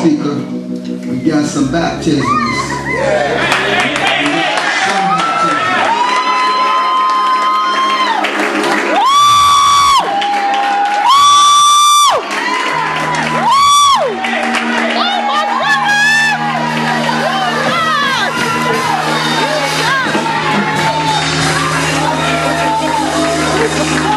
speaker, we got some baptisms. Oh